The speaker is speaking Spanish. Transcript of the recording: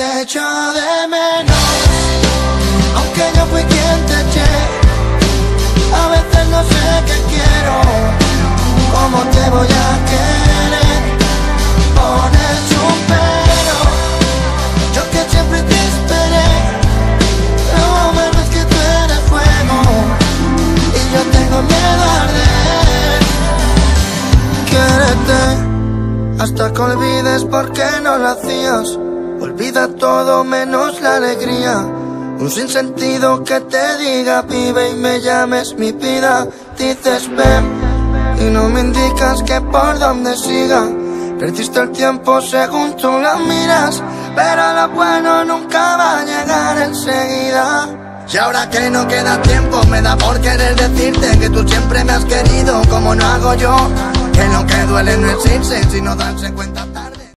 te echo de menos, aunque yo fui quien te eché. A veces no sé qué quiero, cómo te voy a querer. Pones un pero, yo que siempre te esperé. Malo es que tú eres fuego y yo tengo miedo a arder. Quiérete hasta que olvides por qué no lo hacías. Olvida todo menos la alegría. Un sinsentido que te diga vive y me llames mi vida. Dices ven y no me indicas que por dónde siga. Perdiste el tiempo según tú la miras, pero lo bueno nunca va a llegar enseguida. Y ahora que no queda tiempo, me da por querer decirte que tú siempre me has querido como no hago yo. Que lo que duele no es irse, sino darse cuenta.